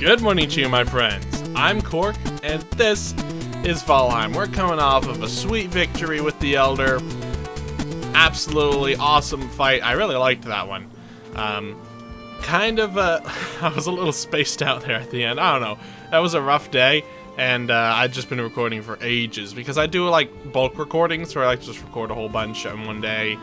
Good morning to you, my friends. I'm Cork, and this is Valheim. We're coming off of a sweet victory with the Elder. Absolutely awesome fight. I really liked that one. Um, kind of, uh, I was a little spaced out there at the end. I don't know. That was a rough day, and uh, I've just been recording for ages because I do like bulk recordings where I like just record a whole bunch in one day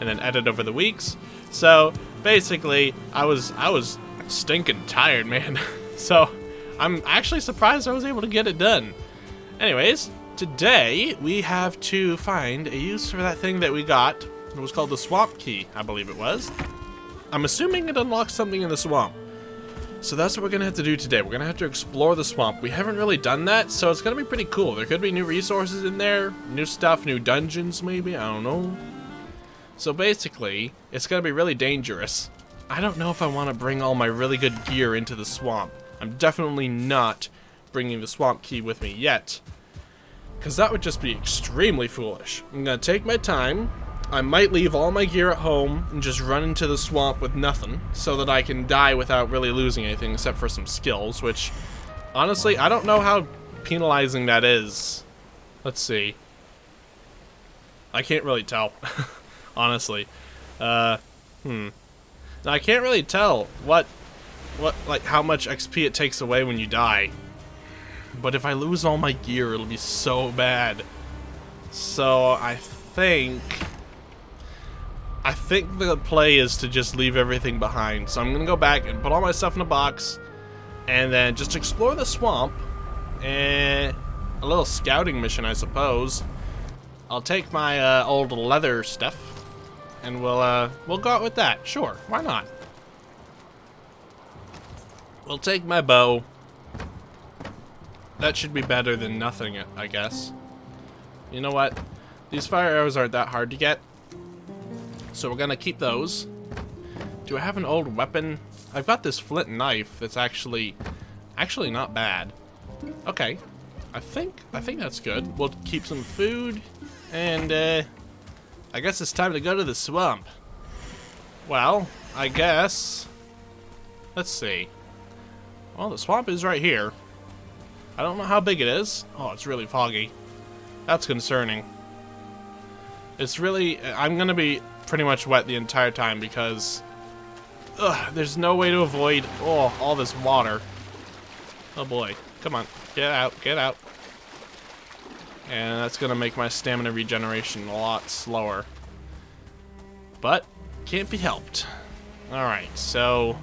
and then edit over the weeks. So basically, I was I was stinking tired, man. so I'm actually surprised I was able to get it done. Anyways, today we have to find a use for that thing that we got. It was called the swamp key, I believe it was. I'm assuming it unlocks something in the swamp. So that's what we're gonna have to do today. We're gonna have to explore the swamp. We haven't really done that, so it's gonna be pretty cool. There could be new resources in there, new stuff, new dungeons maybe, I don't know. So basically, it's gonna be really dangerous. I don't know if I want to bring all my really good gear into the swamp. I'm definitely not bringing the swamp key with me yet. Because that would just be extremely foolish. I'm gonna take my time. I might leave all my gear at home and just run into the swamp with nothing so that I can die without really losing anything except for some skills, which honestly, I don't know how penalizing that is. Let's see. I can't really tell. honestly. Uh, hmm. Now, I can't really tell what, what, like, how much XP it takes away when you die. But if I lose all my gear, it'll be so bad. So, I think... I think the play is to just leave everything behind. So I'm gonna go back and put all my stuff in a box, and then just explore the swamp, and a little scouting mission, I suppose. I'll take my uh, old leather stuff, and we'll uh, we'll go out with that. Sure, why not? We'll take my bow. That should be better than nothing, I guess. You know what? These fire arrows aren't that hard to get. So we're gonna keep those. Do I have an old weapon? I've got this flint knife that's actually actually not bad. Okay. I think I think that's good. We'll keep some food and uh I guess it's time to go to the swamp. Well, I guess... Let's see. Well, the swamp is right here. I don't know how big it is. Oh, it's really foggy. That's concerning. It's really... I'm going to be pretty much wet the entire time because... Ugh, there's no way to avoid... Oh, all this water. Oh boy. Come on. Get out. Get out and that's going to make my stamina regeneration a lot slower. But, can't be helped. Alright, so...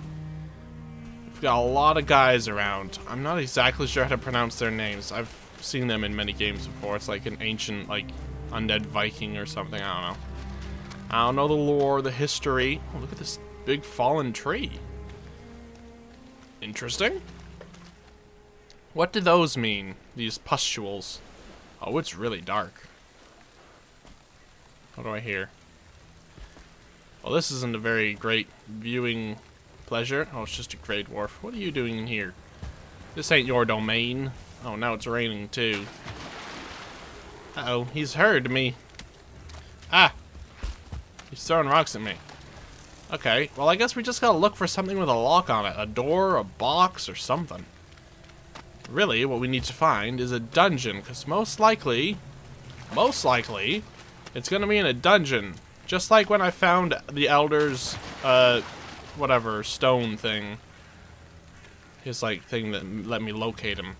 We've got a lot of guys around. I'm not exactly sure how to pronounce their names. I've seen them in many games before. It's like an ancient, like, undead Viking or something. I don't know. I don't know the lore, the history. Oh, look at this big fallen tree. Interesting. What do those mean, these pustules? Oh, it's really dark. What do I hear? Well, this isn't a very great viewing pleasure. Oh, it's just a Greydwarf. What are you doing in here? This ain't your domain. Oh, now it's raining, too. Uh-oh, he's heard me. Ah! He's throwing rocks at me. Okay, well, I guess we just gotta look for something with a lock on it. A door, a box, or something really what we need to find is a dungeon, because most likely, most likely, it's to be in a dungeon. Just like when I found the Elder's, uh, whatever, stone thing. His, like, thing that let me locate him.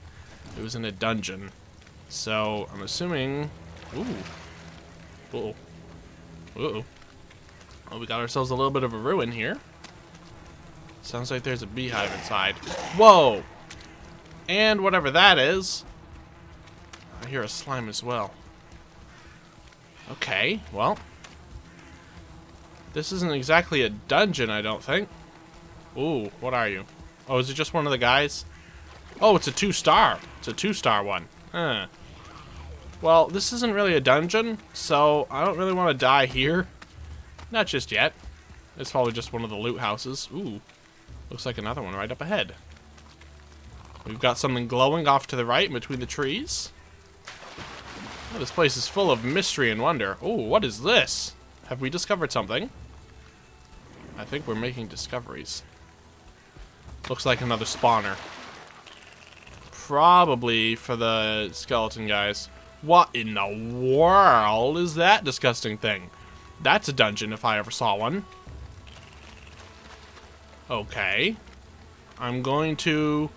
It was in a dungeon. So, I'm assuming... Ooh. Uh oh Uh-oh. Well, we got ourselves a little bit of a ruin here. Sounds like there's a beehive inside. Whoa! And whatever that is. I hear a slime as well. Okay, well. This isn't exactly a dungeon, I don't think. Ooh, what are you? Oh, is it just one of the guys? Oh, it's a two-star. It's a two-star one. Huh. Well, this isn't really a dungeon, so I don't really want to die here. Not just yet. It's probably just one of the loot houses. Ooh, looks like another one right up ahead. We've got something glowing off to the right between the trees. Oh, this place is full of mystery and wonder. Ooh, what is this? Have we discovered something? I think we're making discoveries. Looks like another spawner. probably for the skeleton guys. What in the world is that disgusting thing? That's a dungeon if I ever saw one. Okay. I'm going to...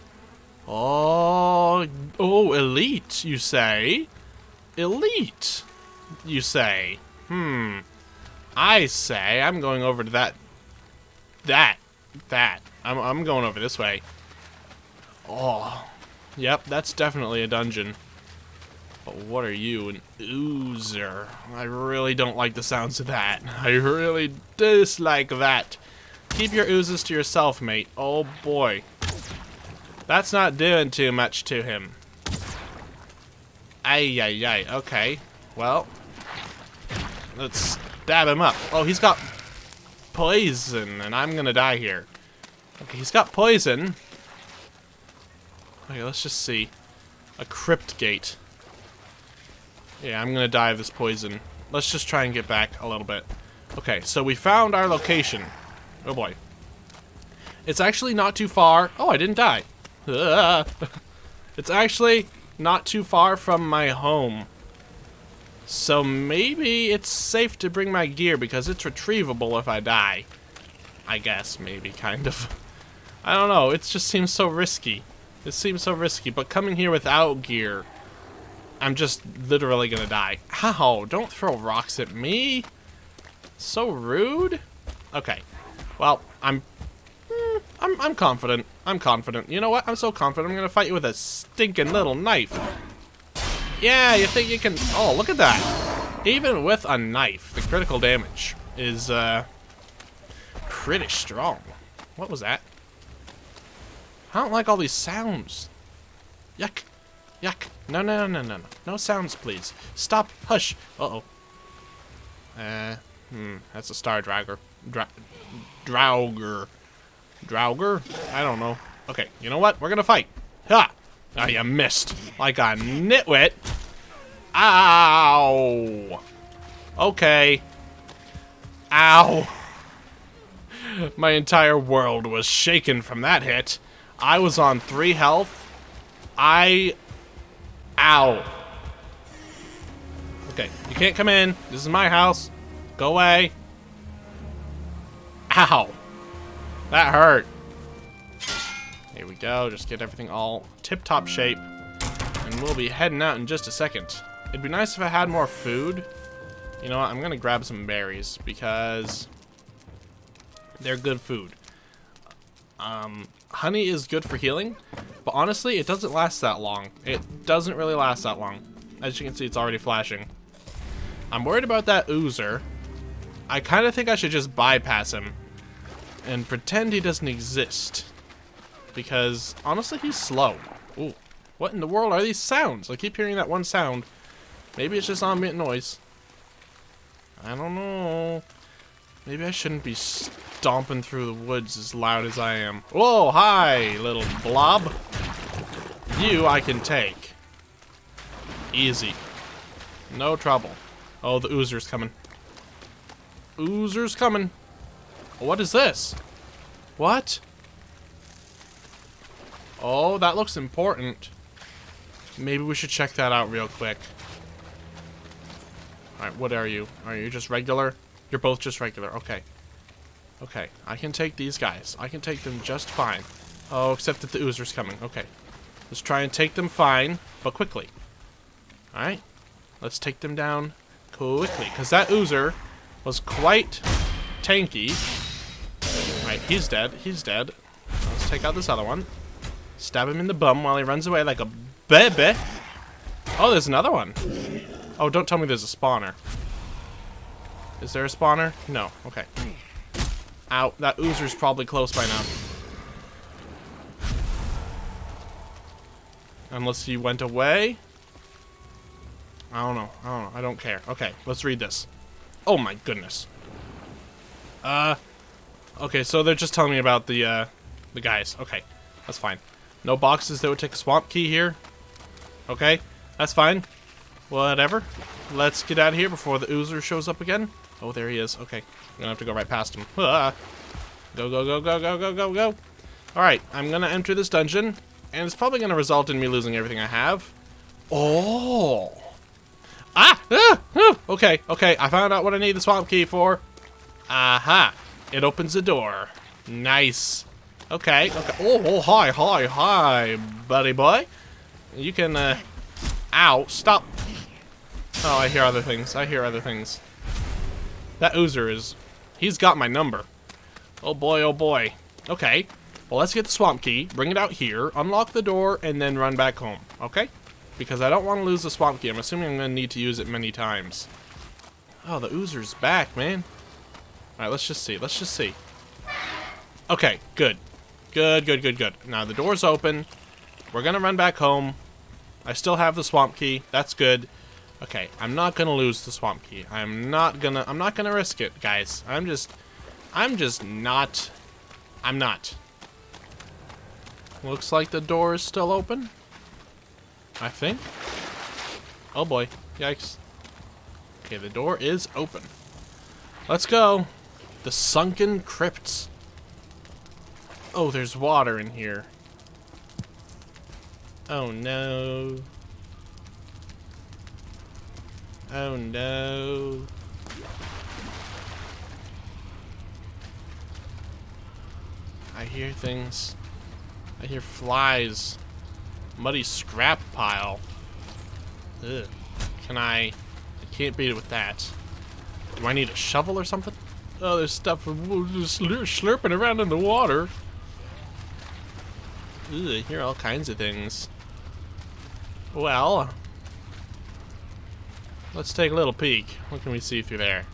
Oh, oh, elite, you say? Elite, you say? Hmm. I say I'm going over to that... That. That. I'm, I'm going over this way. Oh. Yep, that's definitely a dungeon. But what are you, an oozer? I really don't like the sounds of that. I really dislike that. Keep your oozes to yourself, mate. Oh boy. That's not doing too much to him. Ay, ay, ay. Okay. Well, let's stab him up. Oh, he's got poison, and I'm gonna die here. Okay, he's got poison. Okay, let's just see. A crypt gate. Yeah, I'm gonna die of this poison. Let's just try and get back a little bit. Okay, so we found our location. Oh boy. It's actually not too far. Oh, I didn't die. it's actually not too far from my home. So maybe it's safe to bring my gear because it's retrievable if I die. I guess, maybe, kind of. I don't know, it just seems so risky. It seems so risky, but coming here without gear, I'm just literally gonna die. How? Don't throw rocks at me. So rude. Okay. Well, I'm, mm, I'm, I'm confident. I'm confident. You know what? I'm so confident. I'm gonna fight you with a stinking little knife. Yeah, you think you can? Oh, look at that. Even with a knife, the critical damage is uh, pretty strong. What was that? I don't like all these sounds. Yuck. Yuck. No, no, no, no, no. No sounds, please. Stop. Hush. Uh-oh. Uh, hmm. That's a star dragger. Dra Draugr. Draugr? I don't know. Okay, you know what? We're gonna fight. Ha! Ah, you missed. Like a nitwit. Ow! Okay. Ow. My entire world was shaken from that hit. I was on three health. I... Ow. Okay, you can't come in. This is my house. Go away. Ow. That hurt. Go. Just get everything all tip-top shape. And we'll be heading out in just a second. It'd be nice if I had more food. You know what? I'm going to grab some berries because they're good food. Um, honey is good for healing, but honestly, it doesn't last that long. It doesn't really last that long. As you can see, it's already flashing. I'm worried about that oozer. I kind of think I should just bypass him and pretend he doesn't exist. Because, honestly, he's slow. Ooh, what in the world are these sounds? I keep hearing that one sound. Maybe it's just ambient noise. I don't know. Maybe I shouldn't be stomping through the woods as loud as I am. Whoa, hi, little blob. You I can take. Easy. No trouble. Oh, the oozer's coming. Oozer's coming. What is this? What? Oh, that looks important. Maybe we should check that out real quick. Alright, what are you? Are you just regular? You're both just regular. Okay. Okay, I can take these guys. I can take them just fine. Oh, except that the oozer's coming. Okay. Let's try and take them fine, but quickly. Alright. Let's take them down quickly, because that oozer was quite tanky. Alright, he's dead. He's dead. Let's take out this other one. Stab him in the bum while he runs away like a baby. Oh, there's another one. Oh, don't tell me there's a spawner. Is there a spawner? No. Okay. Ow. That oozer's probably close by now. Unless he went away? I don't know. I don't know. I don't care. Okay, let's read this. Oh my goodness. Uh, okay, so they're just telling me about the, uh, the guys. Okay, that's fine. No boxes that would take a swamp key here. Okay, that's fine. Whatever. Let's get out of here before the oozer shows up again. Oh, there he is. Okay. I'm gonna have to go right past him. Ah. Go, go, go, go, go, go, go, go. Alright, I'm gonna enter this dungeon. and it's probably to result in me losing everything I have. Oh. Ah! ah! ah! Okay, okay, I found out what I need the swamp key for. Aha. It opens the door. Nice. Okay, okay. Oh, oh, hi, hi, hi, buddy boy. You can, uh... Ow, stop. Oh, I hear other things. I hear other things. That Oozer is... He's got my number. Oh boy, oh boy. Okay. Well, let's get the swamp key, bring it out here, unlock the door, and then run back home. Okay? Because I don't want to lose the swamp key. I'm assuming I'm going to need to use it many times. Oh, the Oozer's back, man. Alright, let's just see. Let's just see. Okay, good. Good, good, good, good. Now, the door's open. We're to run back home. I still have the swamp key. That's good. Okay, I'm not to lose the swamp key. I'm not to... I'm not to risk it, guys. I'm just... I'm just not... I'm not. Looks like the door is still open. I think. Oh boy. Yikes. Okay, the door is open. Let's go. The sunken crypts. Oh, there's water in here. Oh no. Oh no. I hear things. I hear flies. Muddy scrap pile. Ugh. Can I... I can't beat it with that. Do I need a shovel or something? Oh, there's stuff slurping around in the water. Ugh, I hear all kinds of things. Well, let's take a little peek. What can we see through there?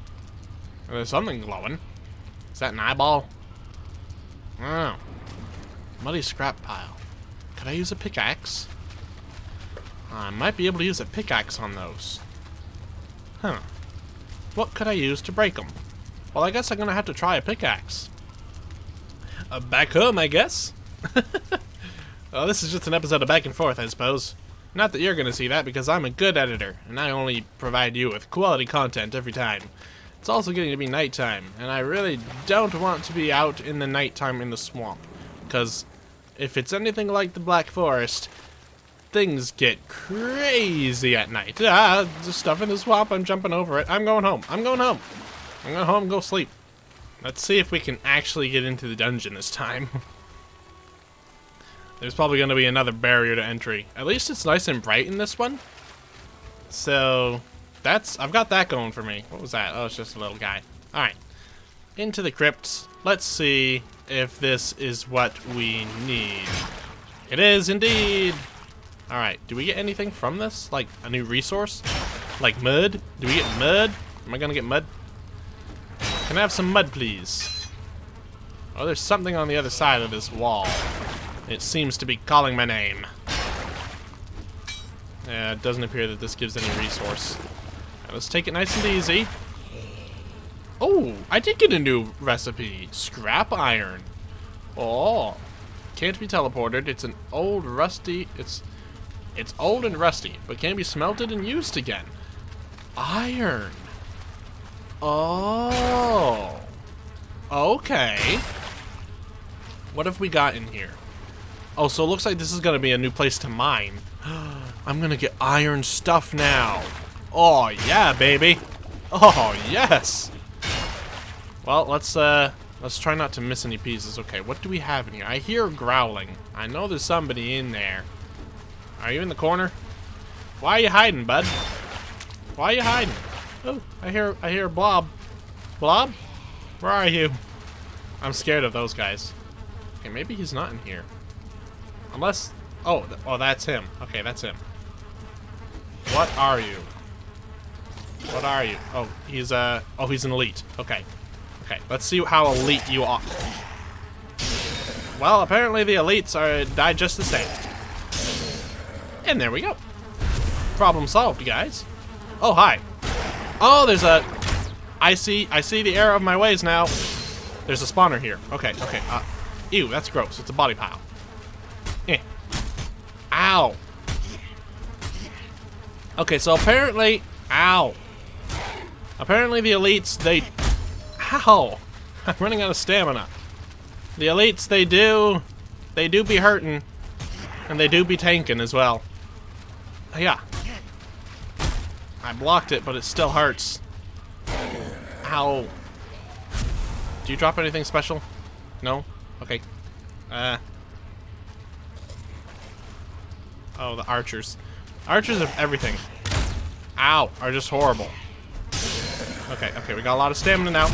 Oh, there's something glowing. Is that an eyeball? Oh. Muddy scrap pile. Could I use a pickaxe? I might be able to use a pickaxe on those. Huh. What could I use to break them? Well, I guess I'm gonna have to try a pickaxe. Uh, back home, I guess? well, this is just an episode of Back and Forth, I suppose. Not that you're gonna see that, because I'm a good editor, and I only provide you with quality content every time. It's also getting to be nighttime, and I really don't want to be out in the nighttime in the swamp. Because if it's anything like the Black Forest, things get crazy at night. Ah, the stuff in the swamp, I'm jumping over it. I'm going home. I'm going home. I'm going home go sleep. Let's see if we can actually get into the dungeon this time. There's probably going to be another barrier to entry. At least it's nice and bright in this one. So, that's... I've got that going for me. What was that? Oh, it's just a little guy. Alright. Into the crypts. Let's see if this is what we need. It is indeed! Alright, do we get anything from this? Like, a new resource? Like mud? Do we get mud? Am I gonna get mud? Can I have some mud, please? Oh, there's something on the other side of this wall. It seems to be calling my name. Yeah, it doesn't appear that this gives any resource. Let's take it nice and easy. Oh, I did get a new recipe. Scrap iron. Oh. Can't be teleported. It's an old rusty... It's it's old and rusty, but can be smelted and used again. Iron. Oh. Okay. What have we got in here? Oh, so it looks like this is going to be a new place to mine. I'm going to get iron stuff now. Oh, yeah, baby. Oh, yes. Well, let's, uh, let's try not to miss any pieces. Okay, what do we have in here? I hear growling. I know there's somebody in there. Are you in the corner? Why are you hiding, bud? Why are you hiding? Oh, I hear I hear Blob. Blob? Where are you? I'm scared of those guys. Okay, maybe he's not in here. Unless... Oh, oh, that's him. Okay, that's him. What are you? What are you? Oh, he's, uh... Oh, he's an elite. Okay. Okay, let's see how elite you are. Well, apparently the elites are die just the same. And there we go. Problem solved, guys. Oh, hi. Oh, there's a... I see, I see the error of my ways now. There's a spawner here. Okay, okay. Uh, ew, that's gross. It's a body pile. Ow. Okay, so apparently... Ow. Apparently the elites, they... Ow. I'm running out of stamina. The elites, they do... They do be hurting. And they do be tanking as well. Yeah. I blocked it, but it still hurts. Ow. Do you drop anything special? No? Okay. Uh. Oh, the archers. Archers of everything. Ow, are just horrible. Okay, okay, we got a lot of stamina now.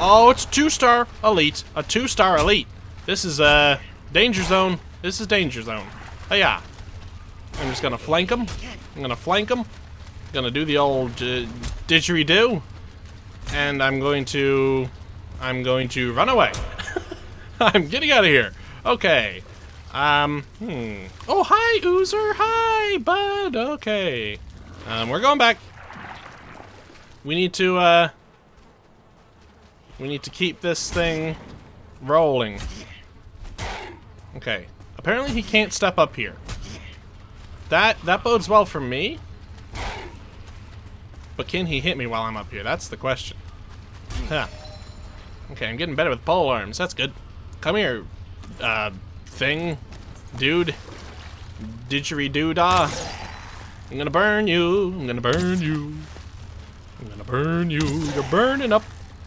Oh, it's two-star elite. A two-star elite. This is, uh, danger zone. This is danger zone. Oh, yeah. I'm just gonna flank him. I'm gonna flank him. Gonna do the old uh, didgeridoo. And I'm going to... I'm going to run away. I'm getting out of here. Okay. Um, hmm. Oh, hi, Oozer. Hi, bud. Okay. Um, we're going back. We need to, uh... We need to keep this thing rolling. Okay. Apparently he can't step up here. That, that bodes well for me. But can he hit me while I'm up here? That's the question. Huh. Okay, I'm getting better with pole arms. That's good. Come here, uh, thing, dude, didgeridoo-dah. I'm gonna burn you. I'm gonna burn you. I'm gonna burn you. You're burning up.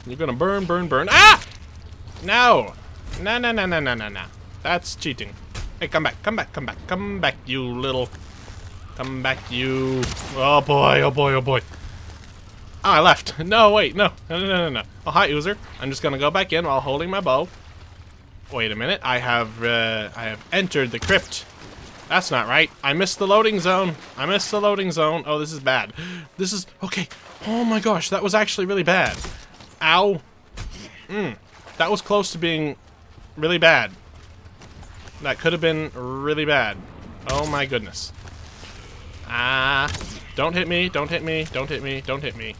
You're gonna burn, burn, burn. Ah! No. No, no, no, no, no, no, no. That's cheating. Hey, come back, come back, come back, come back, you little... Come back, you... Oh, boy, oh, boy, oh, boy. Oh, I left. No, wait, no. No, no, no, no. Oh, hi, Oozer. I'm just gonna go back in while holding my bow. Wait a minute. I have, uh, I have entered the crypt. That's not right. I missed the loading zone. I missed the loading zone. Oh, this is bad. This is, okay. Oh my gosh, that was actually really bad. Ow. Mmm. That was close to being really bad. That could have been really bad. Oh my goodness. Ah. Don't hit me, don't hit me, don't hit me, don't hit me.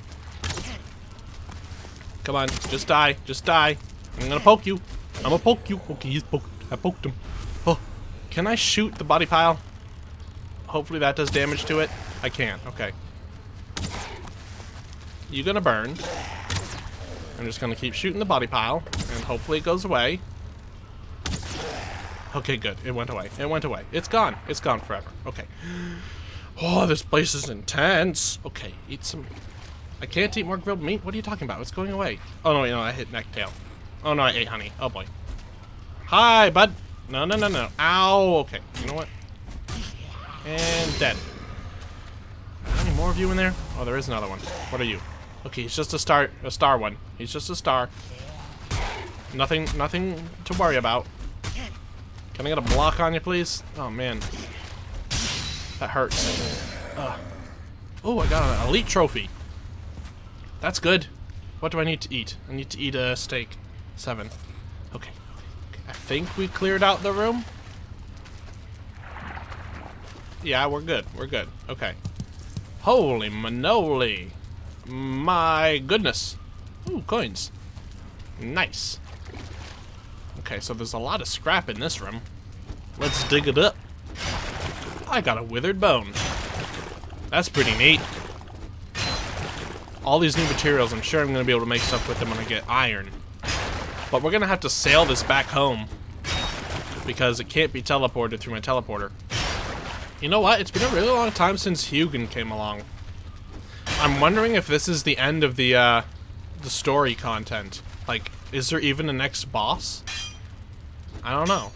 Come on, just die, just die. I'm gonna poke you. I'm gonna poke you. Okay, he's poked. I poked him. Oh, can I shoot the body pile? Hopefully that does damage to it. I can. Okay. You gonna burn. I'm just gonna keep shooting the body pile, and hopefully it goes away. Okay, good. It went away. It went away. It's gone. It's gone forever. Okay. Oh, this place is intense. Okay, eat some I can't eat more grilled meat? What are you talking about? It's going away. Oh, no, know, I hit neck tail. Oh, no, I ate honey. Oh, boy. Hi, bud. No, no, no, no. Ow. Okay, you know what? And dead. Any more of you in there? Oh, there is another one. What are you? Okay, he's just a star, a star one. He's just a star. Nothing, nothing to worry about. Can I get a block on you, please? Oh, man. That hurts. Oh, I got an elite trophy. That's good. What do I need to eat? I need to eat a steak. Seven. Okay. okay. I think we cleared out the room. Yeah, we're good. We're good. Okay. Holy manoli. My goodness. Ooh, coins. Nice. Okay, so there's a lot of scrap in this room. Let's dig it up. I got a withered bone. That's pretty neat all these new materials, I'm sure I'm going to be able to make stuff with them when I get iron. But we're to have to sail this back home. Because it can't be teleported through my teleporter. You know what? It's been a really long time since Hugin came along. I'm wondering if this is the end of the, uh, the story content. Like, is there even a next boss? I don't know.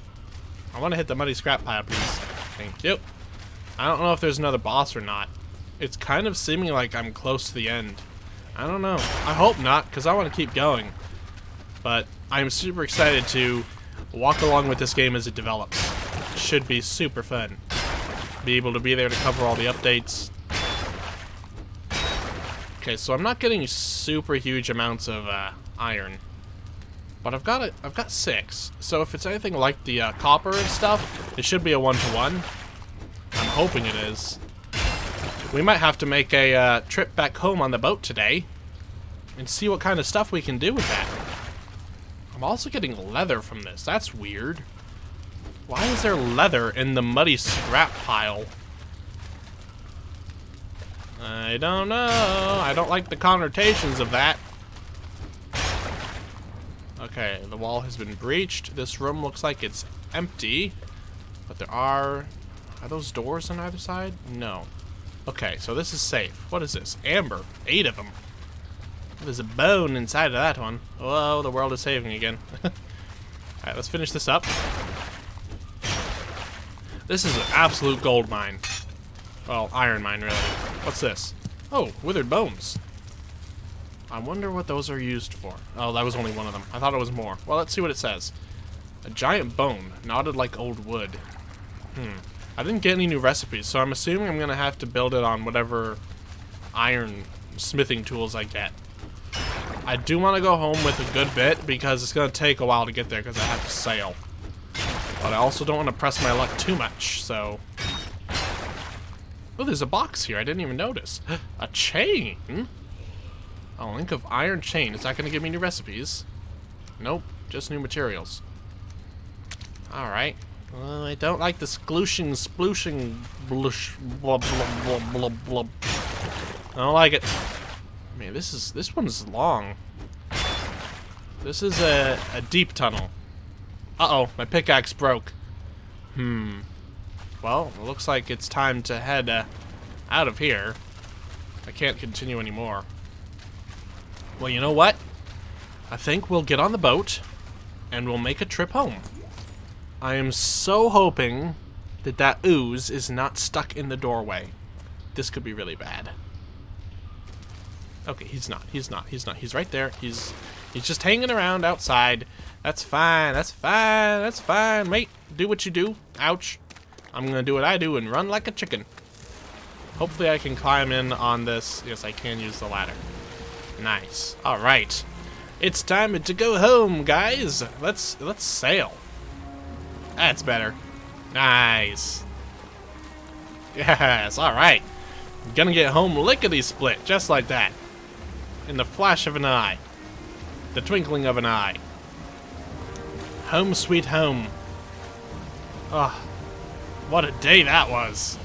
I want to hit the muddy scrap pile, please. Thank you. I don't know if there's another boss or not. It's kind of seeming like I'm close to the end. I don't know. I hope not, because I want to keep going. But I'm super excited to walk along with this game as it develops. Should be super fun. Be able to be there to cover all the updates. Okay, so I'm not getting super huge amounts of uh, iron. But I've got it. I've got six. So if it's anything like the uh, copper and stuff, it should be a one-to-one. -one. I'm hoping it is. We might have to make a uh, trip back home on the boat today and see what kind of stuff we can do with that. I'm also getting leather from this. That's weird. Why is there leather in the muddy scrap pile? I don't know. I don't like the connotations of that. Okay, the wall has been breached. This room looks like it's empty. But there are... Are those doors on either side? No. Okay, so this is safe. What is this? Amber. Eight of them. There's a bone inside of that one. Whoa, the world is saving again. Alright, let's finish this up. This is an absolute gold mine. Well, iron mine, really. What's this? Oh, withered bones. I wonder what those are used for. Oh, that was only one of them. I thought it was more. Well, let's see what it says. A giant bone, knotted like old wood. Hmm. I didn't get any new recipes, so I'm assuming I'm going to have to build it on whatever iron smithing tools I get. I do want to go home with a good bit because it's going to take a while to get there because I have to sail. But I also don't want to press my luck too much, so... Oh, there's a box here. I didn't even notice. A chain? A link of iron chain. Is that going to give me new recipes? Nope. Just new materials. Alright. Well, I don't like the splooshing, splooshing, blush, blah, blah, blah, blah, blah. I don't like it. Man, this is, this one's long. This is a, a deep tunnel. Uh-oh, my pickaxe broke. Hmm. Well, it looks like it's time to head uh, out of here. I can't continue anymore. Well, you know what? I think we'll get on the boat and we'll make a trip home. I am so hoping that that ooze is not stuck in the doorway. This could be really bad. Okay, he's not. He's not. He's not. He's right there. He's he's just hanging around outside. That's fine. That's fine. That's fine. Mate, do what you do. Ouch. I'm gonna do what I do and run like a chicken. Hopefully I can climb in on this. Yes, I can use the ladder. Nice. All right. It's time to go home, guys. Let's let's sail. That's better. Nice. Yes, alright. Gonna get home lickety-split, just like that. In the flash of an eye. The twinkling of an eye. Home sweet home. Oh, what a day that was.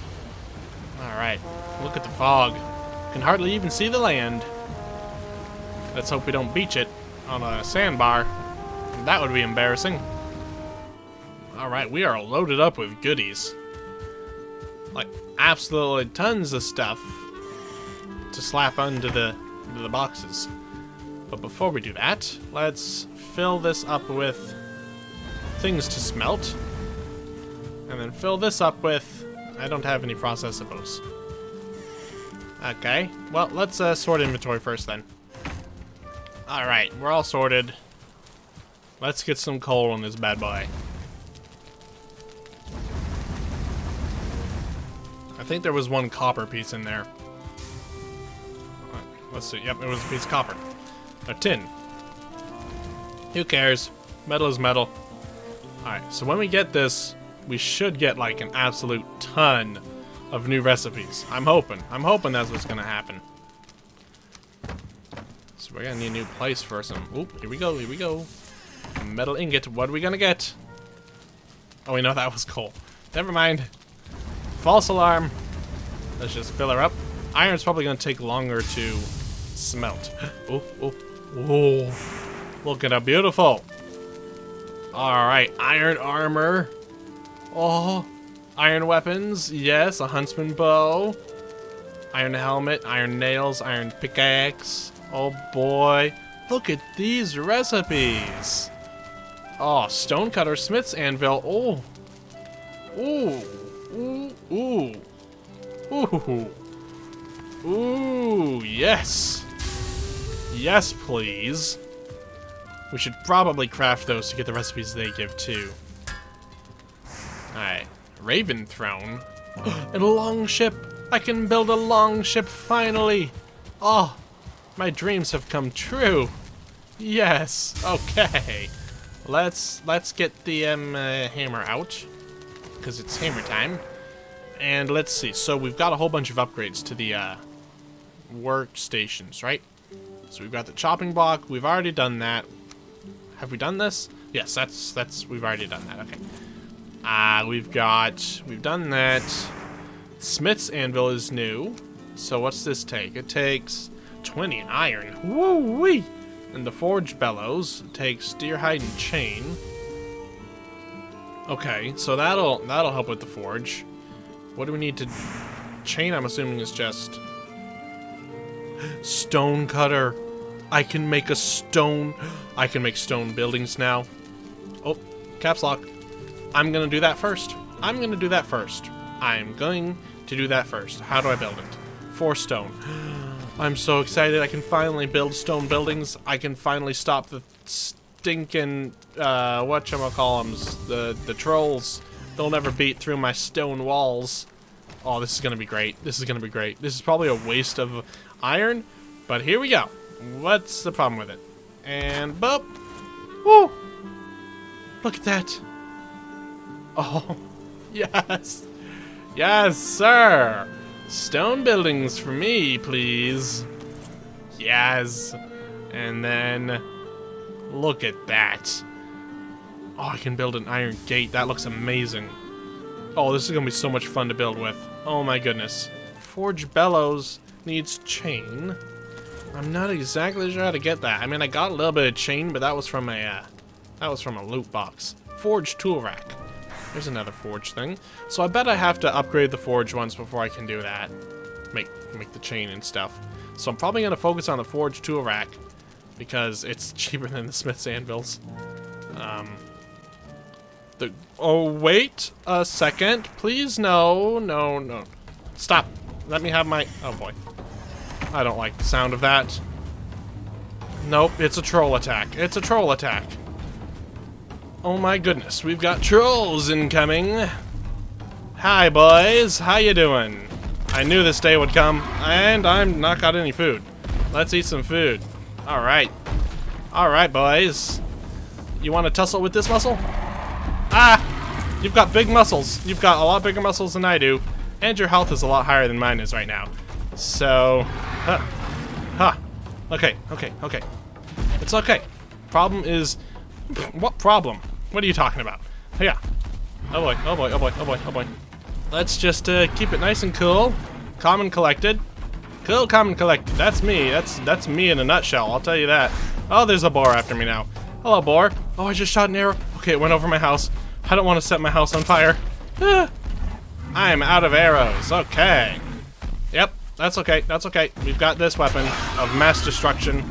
Alright, look at the fog. Can hardly even see the land. Let's hope we don't beach it on a sandbar. That would be embarrassing. Alright, we are loaded up with goodies. Like, absolutely tons of stuff to slap onto the, the boxes. But before we do that, let's fill this up with things to smelt. And then fill this up with... I don't have any processables. Okay, well, let's uh, sort inventory first then. Alright, we're all sorted. Let's get some coal on this bad boy. I think there was one copper piece in there. Let's see. Yep, it was a piece of copper. A tin. Who cares? Metal is metal. Alright, so when we get this, we should get like an absolute ton of new recipes. I'm hoping. I'm hoping that's what's gonna happen. So we're gonna need a new place for some... Oop, here we go, here we go. Metal ingot, what are we gonna get? Oh, we know that was coal. Never mind. False alarm. Let's just fill her up. Iron's probably to take longer to smelt. oh, oh, oh. Look at how beautiful. Alright, iron armor. Oh, iron weapons. Yes, a huntsman bow. Iron helmet, iron nails, iron pickaxe. Oh boy. Look at these recipes. Oh, stonecutter, smith's anvil. Oh. Ooh. Ooh, ooh. Ooh. Ooh, yes. Yes, please. We should probably craft those to get the recipes they give, too. Alright. Raven Throne. and a long ship. I can build a long ship, finally. Oh, my dreams have come true. Yes. Okay. Let's let's get the um, uh, hammer out because it's hammer time. And let's see. So we've got a whole bunch of upgrades to the uh, workstations, right? So we've got the chopping block. We've already done that. Have we done this? Yes, that's that's we've already done that. Okay. Uh, we've got we've done that. Smith's anvil is new. So what's this take? It takes 20 iron. Woo wee! And the forge bellows takes deer hide and chain. Okay, so that'll that'll help with the forge. What do we need to chain? I'm assuming is just stone cutter. I can make a stone. I can make stone buildings now. Oh, caps lock. I'm gonna do that first. I'm gonna do that first. I'm going to do that first. How do I build it? Four stone. I'm so excited. I can finally build stone buildings. I can finally stop the stinking, uh, whatchamacallums, the, the trolls. They'll never beat through my stone walls. Oh, this is to be great. This is to be great. This is probably a waste of iron, but here we go. What's the problem with it? And boop. Woo! Look at that. Oh, yes. Yes, sir. Stone buildings for me, please. Yes. And then, look at that. Oh, I can build an iron gate. That looks amazing. Oh, this is going to be so much fun to build with. Oh my goodness. Forge bellows needs chain. I'm not exactly sure how to get that. I mean, I got a little bit of chain, but that was from a, uh, that was from a loot box. Forge tool rack. There's another forge thing. So I bet I have to upgrade the forge once before I can do that. Make make the chain and stuff. So I'm probably going to focus on the forge tool rack because it's cheaper than the smith's anvils. Um, the oh wait a second, please no no no, stop. Let me have my oh boy. I don't like the sound of that. Nope, it's a troll attack. It's a troll attack. Oh my goodness, we've got trolls incoming. Hi boys, how you doing? I knew this day would come, and I'm not got any food. Let's eat some food. Alright. Alright boys. You want to tussle with this muscle? Ah! You've got big muscles. You've got a lot bigger muscles than I do. And your health is a lot higher than mine is right now. So, huh. Huh. Okay, okay, okay. It's okay. Problem is, what problem? What are you talking about? Yeah. Oh boy, oh boy, oh boy, oh boy, oh boy. Let's just uh, keep it nice and cool. Calm and collected. Cool, calm and collected. That's me. That's that's me in a nutshell, I'll tell you that. Oh, there's a boar after me now. Hello, boar. Oh, I just shot an arrow. Okay, it went over my house. I don't want to set my house on fire. Ah. I'm out of arrows. Okay. Yep, that's okay. That's okay. We've got this weapon of mass destruction.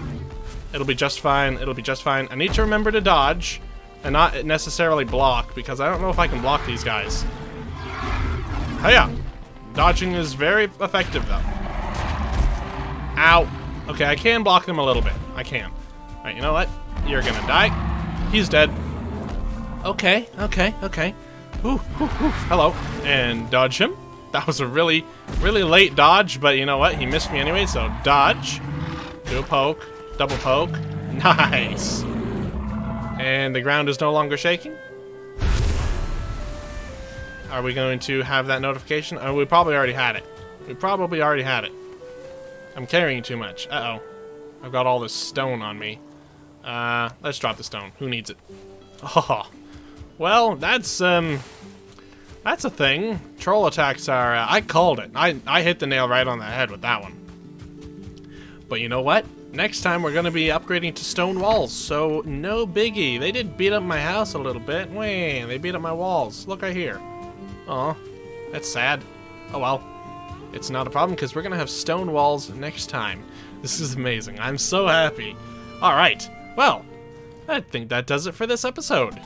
It'll be just fine. It'll be just fine. I need to remember to dodge and not necessarily block because I don't know if I can block these guys. Hiya! Dodging is very effective though. Ow! Okay, I can block them a little bit. I can. Alright, you know what? You're gonna die. He's dead. Okay, okay, okay. Ooh, ooh, ooh. Hello. And dodge him. That was a really, really late dodge, but you know what? He missed me anyway, so dodge. Do a poke. Double poke. Nice. And the ground is no longer shaking. Are we going to have that notification? Oh, we probably already had it. We probably already had it. I'm carrying too much. Uh-oh. I've got all this stone on me. Uh, let's drop the stone. Who needs it? Oh. Well, that's, um... That's a thing. Troll attacks are... Uh, I called it. I, I hit the nail right on the head with that one. But you know what? Next time we're going to be upgrading to stone walls, so no biggie. They did beat up my house a little bit. Wait, they beat up my walls. Look right here. Oh, that's sad. Oh well. It's not a problem because we're going to have stone walls next time. This is amazing. I'm so happy. Alright, well, I think that does it for this episode.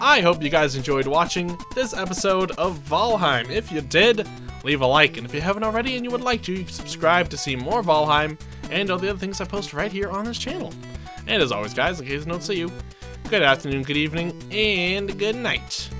I hope you guys enjoyed watching this episode of Valheim. If you did, leave a like, and if you haven't already and you would like to, you can subscribe to see more Valheim and all the other things I post right here on this channel. And as always, guys, in case I don't see you, good afternoon, good evening, and good night.